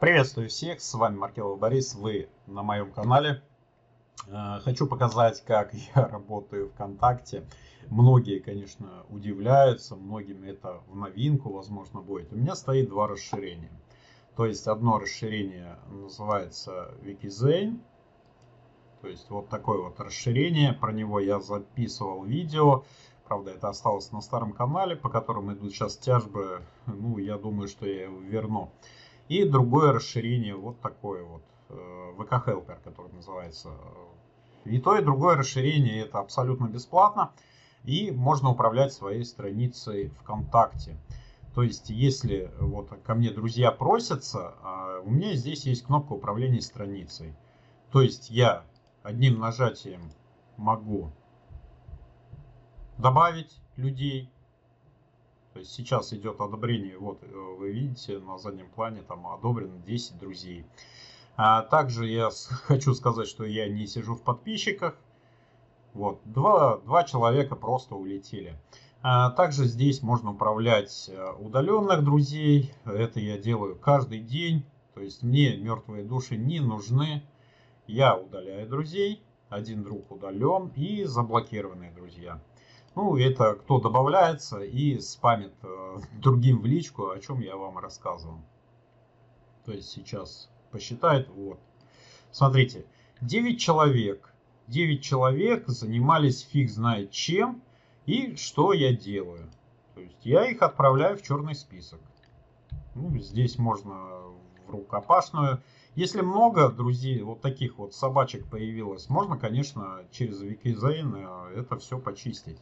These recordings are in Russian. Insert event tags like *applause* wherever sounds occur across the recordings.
Приветствую всех, с вами Маркелов Борис, вы на моем канале. Э, хочу показать, как *laughs* я работаю ВКонтакте. Многие, конечно, удивляются, многим это в новинку, возможно, будет. У меня стоит два расширения. То есть одно расширение называется Wikizane. То есть вот такое вот расширение, про него я записывал видео. Правда, это осталось на старом канале, по которому идут сейчас тяжбы. Ну, я думаю, что я его верну. И другое расширение, вот такое вот, VK э, Helper, который называется. И то, и другое расширение это абсолютно бесплатно. И можно управлять своей страницей ВКонтакте. То есть, если вот ко мне друзья просятся, а, у меня здесь есть кнопка управления страницей. То есть, я одним нажатием могу добавить людей, то есть сейчас идет одобрение, вот э, вы видите на заднем плане там одобрено 10 друзей. А также я *laughs* хочу сказать, что я не сижу в подписчиках. Вот, два, два человека просто улетели. А также здесь можно управлять э, удаленных друзей. Это я делаю каждый день. То есть мне мертвые души не нужны. Я удаляю друзей. Один друг удален и заблокированные друзья. Ну, это кто добавляется и спамит э, другим в личку, о чем я вам рассказывал. То есть сейчас посчитает, вот. Смотрите, 9 человек. 9 человек занимались фиг знает чем и что я делаю. То есть я их отправляю в черный список. Ну, здесь можно в рукопашную. Если много друзей, вот таких вот собачек появилось, можно, конечно, через Wikizane э, это все почистить.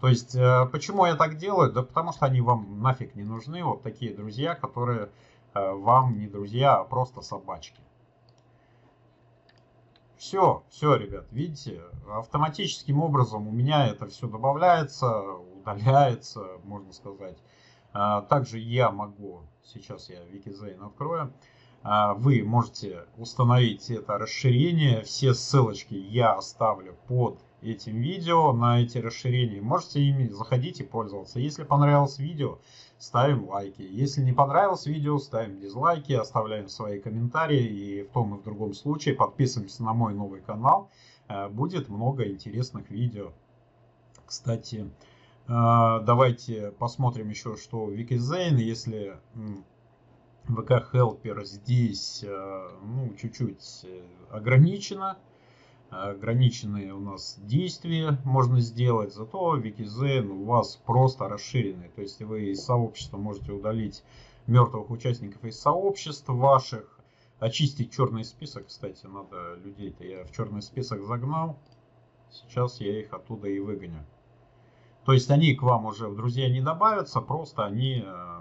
То есть, э, почему я так делаю? Да потому что они вам нафиг не нужны. Вот такие друзья, которые э, вам не друзья, а просто собачки. Все, все, ребят, видите, автоматическим образом у меня это все добавляется, удаляется, можно сказать. А, также я могу, сейчас я Wikizane открою, а, вы можете установить это расширение, все ссылочки я оставлю под этим видео на эти расширения. Можете ими заходить и пользоваться. Если понравилось видео, ставим лайки. Если не понравилось видео, ставим дизлайки, оставляем свои комментарии. И в том и в другом случае подписываемся на мой новый канал. Э, будет много интересных видео. Кстати, э, давайте посмотрим еще, что Wikizane, если Helper здесь э, ну, чуть-чуть ограничено, ограниченные у нас действия можно сделать, зато Wikizane у вас просто расширенный. То есть вы из сообщества можете удалить мертвых участников из сообществ ваших, очистить черный список. Кстати, надо людей-то я в черный список загнал. Сейчас я их оттуда и выгоню. То есть они к вам уже в друзья не добавятся, просто они э,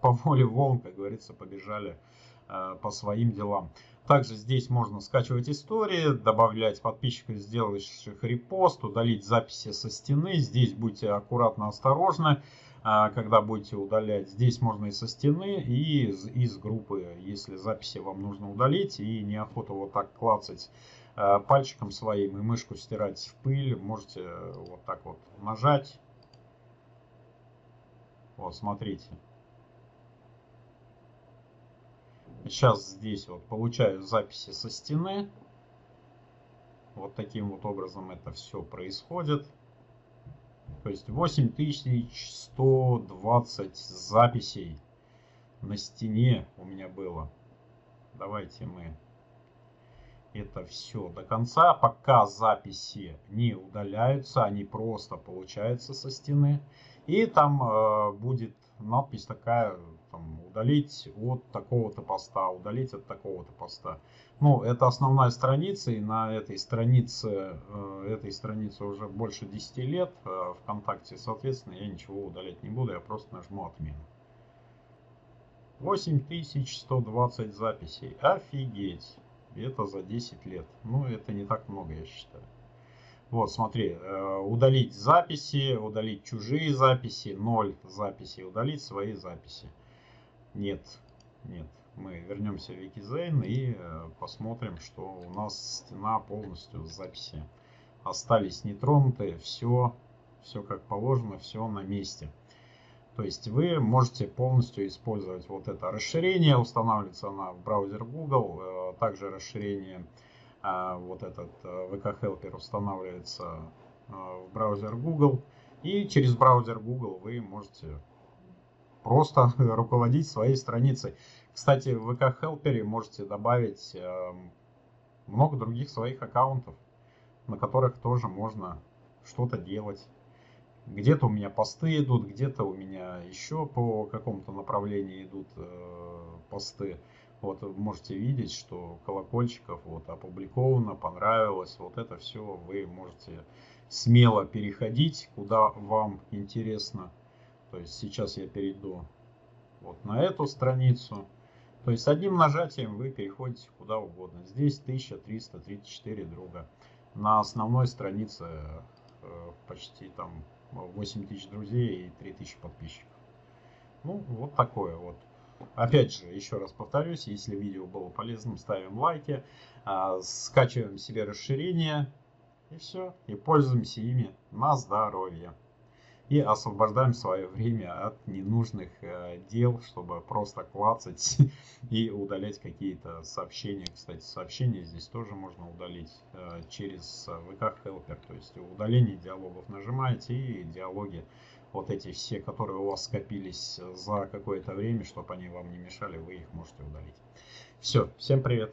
по воле волн, как говорится, побежали Э, по своим делам. Также здесь можно скачивать истории, добавлять подписчиков, сделавших репост, удалить записи со стены. Здесь будьте аккуратно, осторожны, э, когда будете удалять. Здесь можно и со стены, и из, из группы, если записи вам нужно удалить, и неохота вот так клацать э, пальчиком своим и мышку стирать в пыль, можете вот так вот нажать. Вот, смотрите. Сейчас здесь вот получаю записи со стены. Вот таким вот образом это все происходит. То есть 8120 записей на стене у меня было. Давайте мы это все до конца. Пока записи не удаляются, они просто получаются со стены. И там э, будет надпись такая, там, удалить от такого-то поста, удалить от такого-то поста. Ну, это основная страница, и на этой странице, э, этой странице уже больше 10 лет э, ВКонтакте, соответственно, я ничего удалять не буду, я просто нажму отмену. 8120 записей. Офигеть! Это за 10 лет. Ну, это не так много, я считаю. Вот, смотри, э, удалить записи, удалить чужие записи, ноль записей, удалить свои записи. Нет, нет. Мы вернемся в Wikizane и э, посмотрим, что у нас стена полностью с записи. Остались нетронутые, все, все как положено, все на месте. То есть вы можете полностью использовать вот это расширение, устанавливается она в браузер Google, э, также расширение э, вот этот VK Helper устанавливается в браузер Google, и через браузер Google вы можете просто *laughs* руководить своей страницей. Кстати, в VK Helper можете добавить много других своих аккаунтов, на которых тоже можно что-то делать. Где-то у меня посты идут, где-то у меня еще по какому-то направлению идут э, посты. Вот можете видеть, что колокольчиков вот опубликовано, понравилось. Вот это все вы можете смело переходить, куда вам интересно. То есть сейчас я перейду вот на эту страницу. То есть одним нажатием вы переходите куда угодно. Здесь 1334 друга. На основной странице э, почти там 8 тысяч друзей и 3 тысячи подписчиков. Ну, вот такое вот. Опять же, еще раз повторюсь, если видео было полезным, ставим лайки, а, скачиваем себе расширение и все, и пользуемся ими на здоровье и освобождаем свое время от ненужных э, дел, чтобы просто клацать *laughs* и удалять какие-то сообщения. Кстати, сообщения здесь тоже можно удалить э, через VK Helper, то есть удаление диалогов нажимаете и диалоги вот эти все, которые у вас скопились за какое-то время, чтобы они вам не мешали, вы их можете удалить. Все, всем привет!